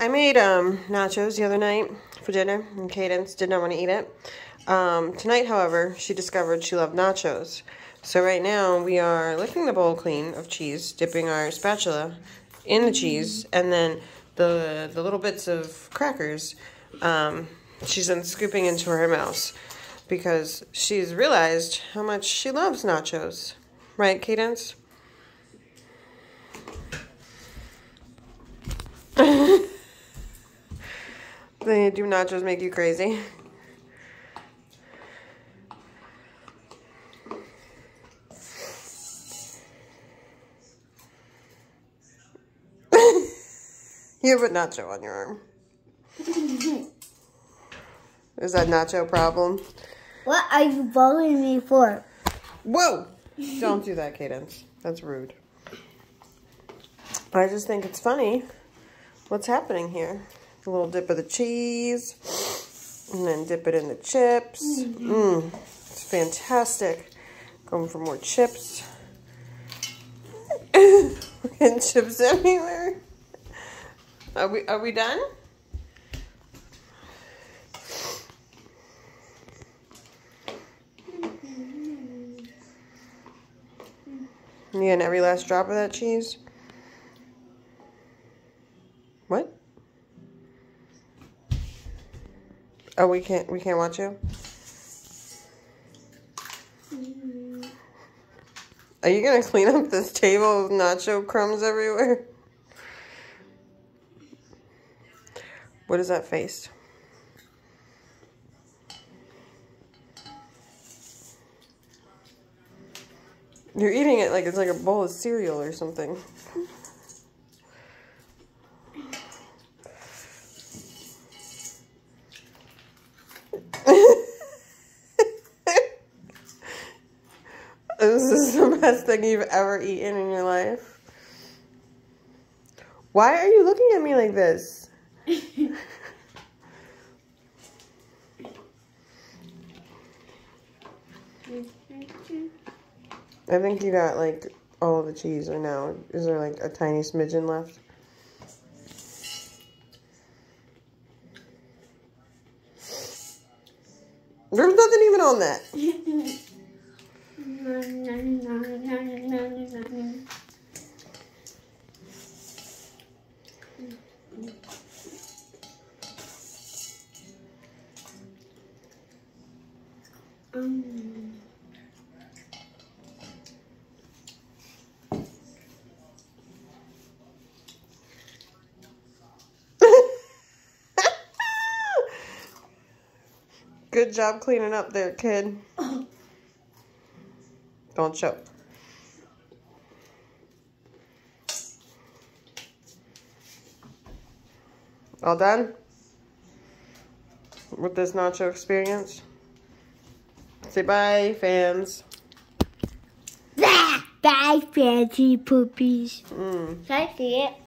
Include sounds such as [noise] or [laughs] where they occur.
I made um, nachos the other night for dinner, and Caidence did not want to eat it. Um, tonight, however, she discovered she loved nachos. So right now, we are licking the bowl clean of cheese, dipping our spatula in the cheese, and then the, the little bits of crackers, um, she's then scooping into her mouth because she's realized how much she loves nachos. Right, Caidence? They do nachos make you crazy? [laughs] you have a nacho on your arm. Is that nacho problem? What are you bullying me for? Whoa! Don't do that, Caidence. That's rude. I just think it's funny what's happening here. A little dip of the cheese, and then dip it in the chips. Mmm, it's fantastic. Going for more chips. [laughs] and chips everywhere. Are we are we done? Mm-hmm. You getting every last drop of that cheese? Oh, we can't we can't watch you? Mm-hmm. Are you gonna clean up this table of nacho crumbs everywhere? What is that face? You're eating it like it's like a bowl of cereal or something. This is the [laughs] best thing you've ever eaten in your life. Why are you looking at me like this? I think you got like all the cheese right now. Is there like a tiny smidgen left? There's nothing even on that. [laughs] um. Good job cleaning up there, kid. Don't choke. All done? With this nacho experience? Say bye, fans. Bye, fancy poopies. Mm. Can I see it?